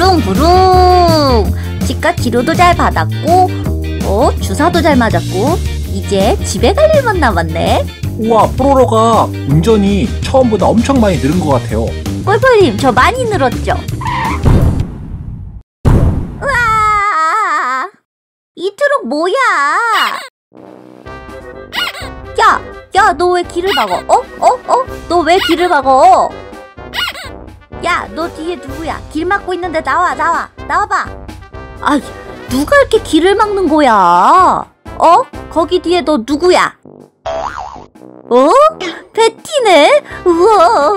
부릉부릉 치과 치료도 잘 받았고 어 주사도 잘 맞았고 이제 집에 갈 일만 남았네 우와 뽀로로가 운전이 처음보다 엄청 많이 늘은 것 같아요 꿀꿀님 저 많이 늘었죠? 우와 이 트럭 뭐야 야, 야, 너 왜 길을 막어? 어? 어? 어? 너 왜 길을 막어? 야, 너 뒤에 누구야? 길 막고 있는데 나와, 나와, 나와봐. 아, 누가 이렇게 길을 막는 거야? 어? 거기 뒤에 너 누구야? 어? 베티네? 우와.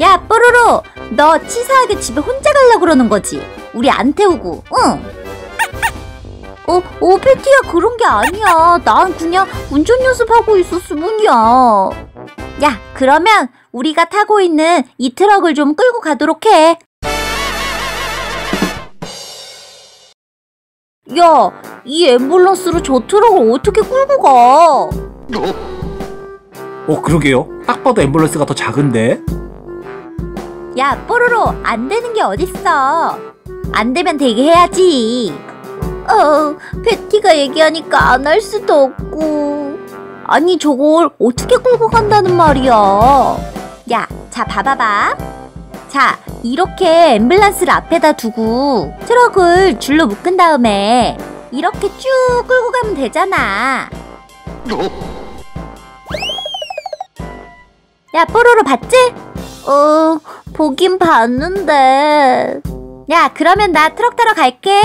야, 뽀로로, 너 치사하게 집에 혼자 가려고 그러는 거지? 우리 안 태우고, 응? 어, 어, 패티야, 그런 게 아니야. 난 그냥 운전 연습하고 있었을 뿐이야. 야, 그러면 우리가 타고 있는 이 트럭을 좀 끌고 가도록 해. 야, 이 앰뷸런스로 저 트럭을 어떻게 끌고 가? 어 그러게요 딱 봐도 앰뷸런스가 더 작은데 야, 뽀로로, 안 되는 게 어딨어. 안 되면 되게 해야지. 어, 패티가 얘기하니까 안 할 수도 없고. 아니, 저걸 어떻게 끌고 간다는 말이야. 야, 자, 봐봐봐. 자, 이렇게 앰뷸런스를 앞에다 두고 트럭을 줄로 묶은 다음에 이렇게 쭉 끌고 가면 되잖아. 야, 뽀로로 봤지? 어, 보긴 봤는데. 야, 그러면 나 트럭 타러 갈게.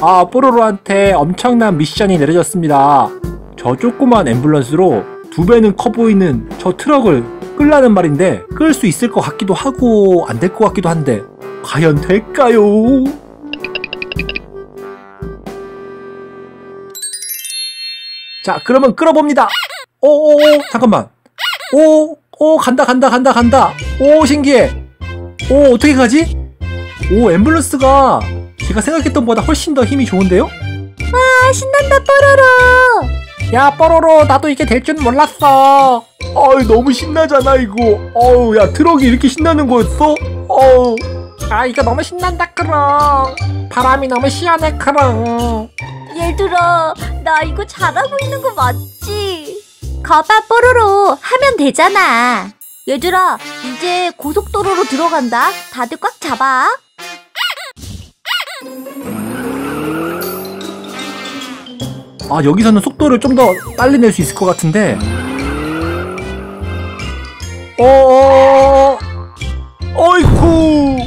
아 뽀로로한테 엄청난 미션이 내려졌습니다 저 조그만 앰뷸런스로 두 배는 커 보이는 저 트럭을 끌라는 말인데 끌 수 있을 것 같기도 하고 안 될 것 같기도 한데 과연 될까요? 자 그러면 끌어봅니다 오오오 잠깐만 오오 간다 간다 간다 간다 오 신기해 오 어떻게 가지? 오 앰뷸런스가 제가 생각했던 보다 훨씬 더 힘이 좋은데요? 아, 신난다, 뽀로로. 야 뽀로로 나도 이게 될 줄 몰랐어 어이 너무 신나잖아 이거 어우 야 트럭이 이렇게 신나는 거였어? 어우 아 이거 너무 신난다 크롱 바람이 너무 시원해 크롱 얘들아, 나 이거 잘하고 있는 거 맞지? 거봐, 뽀로로. 하면 되잖아. 얘들아, 이제 고속도로로 들어간다. 다들 꽉 잡아. 아 여기서는 속도를 좀 더 빨리 낼 수 있을 것 같은데 어어어 어이쿠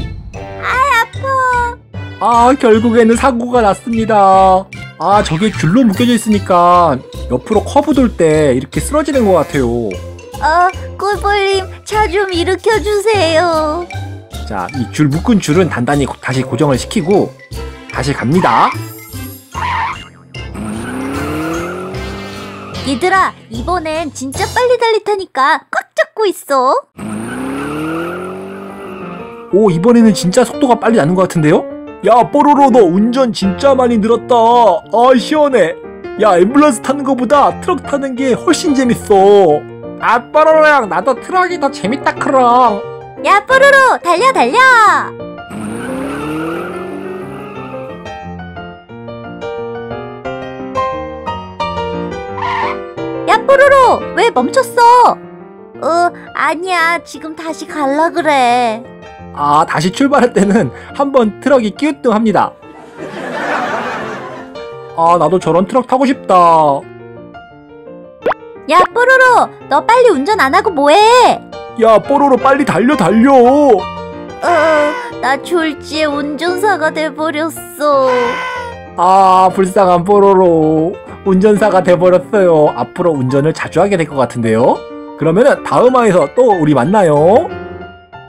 아파. 아 결국에는 사고가 났습니다 아 저게 줄로 묶여져 있으니까 옆으로 커브 돌 때 이렇게 쓰러지는 것 같아요 어, 꿀벌님, 차 좀 일으켜주세요. 자, 이 줄 묶은 줄은 단단히 고- 다시 고정을 시키고 다시 갑니다. 얘들아, 이번엔 진짜 빨리 달릴 테니까 꽉 잡고 있어. 오, 이번에는 진짜 속도가 빨리 나는 것 같은데요? 야, 뽀로로 너 운전 진짜 많이 늘었다. 아, 시원해. 야, 앰뷸런스 타는 것보다 트럭 타는 게 훨씬 재밌어. 아, 뽀로로 형, 나도 트럭이 더 재밌다, 크롱. 야, 뽀로로, 달려, 달려! 뽀로로, 왜 멈췄어? 어, 아니야. 지금 다시 갈라 그래. 아, 다시 출발할 때는 한번 트럭이 기우뚱합니다. 아, 나도 저런 트럭 타고 싶다. 야, 뽀로로, 너 빨리 운전 안 하고 뭐해? 야, 뽀로로 빨리 달려, 달려. 어, 나 졸지에 운전사가 돼버렸어. 아, 불쌍한 뽀로로. 운전사가 돼버렸어요. 앞으로 운전을 자주 하게 될 것 같은데요? 그러면은 다음 화에서 또 우리 만나요.